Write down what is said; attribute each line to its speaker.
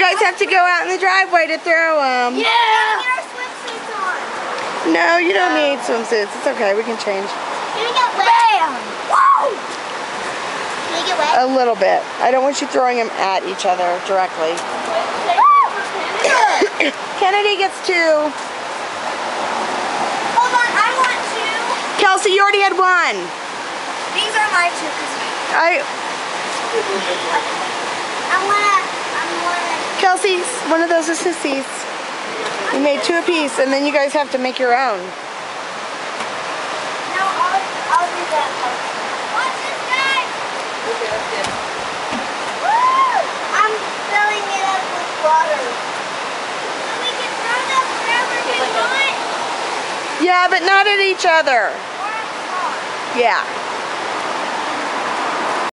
Speaker 1: guys have to go out in the driveway to throw them.
Speaker 2: Yeah.
Speaker 3: Get on.
Speaker 1: No, you don't need swimsuits. It's okay. We can change
Speaker 3: Can we get wet?
Speaker 2: Bam. Whoa.
Speaker 3: Can we get wet?
Speaker 1: a little bit. I don't want you throwing them at each other directly. Kennedy gets two.
Speaker 3: Hold on, I want two.
Speaker 1: Kelsey, you already had one.
Speaker 3: These are my two
Speaker 1: I
Speaker 3: I wanna, I wanna.
Speaker 1: One of those is Sissy's. You made two apiece, and then you guys have to make your own.
Speaker 3: No, I'll, I'll do that. Watch this, guys. Woo! I'm filling it up with water. So we can throw them wherever we want.
Speaker 1: Yeah, but not at each other.
Speaker 3: Or a car.
Speaker 1: Yeah.